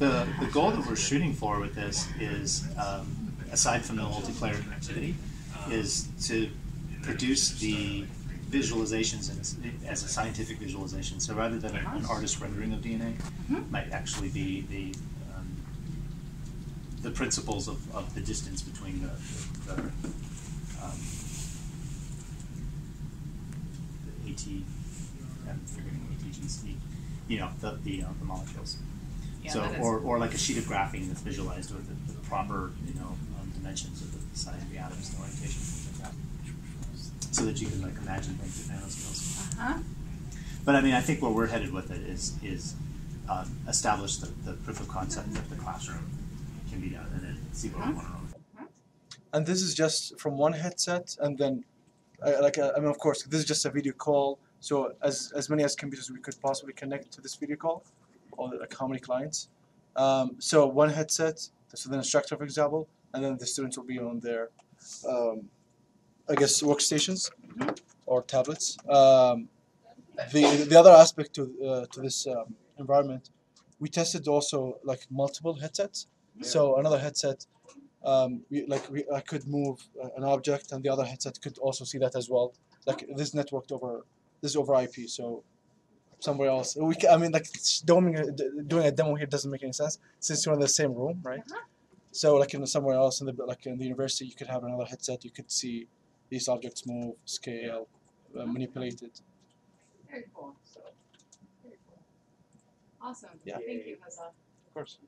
the, the goal that we're shooting for with this is, um, aside from the multiplayer connectivity, is to produce the visualizations a s as a scientific visualization. So rather than an artist rendering of DNA, Mhm. might actually be the um, the principles of, of the distance between the, the, the um, the AT, I'm forgetting ATGC, you know, the, the, uh, the molecules. Yeah, So, or, or like a sheet of graphene that's visualized with the, the proper, you know, um, dimensions of the size of the atoms and orientation, things like that. So that you can like imagine things at nanoscales. Uh-huh. But I mean, I think where we're headed with it is, is, um, establish the, the proof of concept that the classroom can be done and then see what we Mhm. wanna run. And this is just from one headset, and then, uh, like, uh, I mean, of course, this is just a video call. So as as many as computers we could possibly connect to this video call, or like how many clients. Um, so one headset, so the instructor, for example, and then the students will be on their, um, I guess, workstations or tablets. Um, the the other aspect to uh, to this um, environment, we tested also like multiple headsets. So another headset um, we, like we, I could move uh, an object, and the other headset could also see that as well. Like this networked over this over IP, so somewhere else. We ca I mean, like doing a, d- doing a demo here doesn't make any sense since you're in the same room, right? Uh-huh. So like in somewhere else in the like in the university, you could have another headset. You could see these objects move, scale, uh, manipulate it. Very cool. So, Very cool. Awesome. Yeah. Thank you, Hazza. Of course.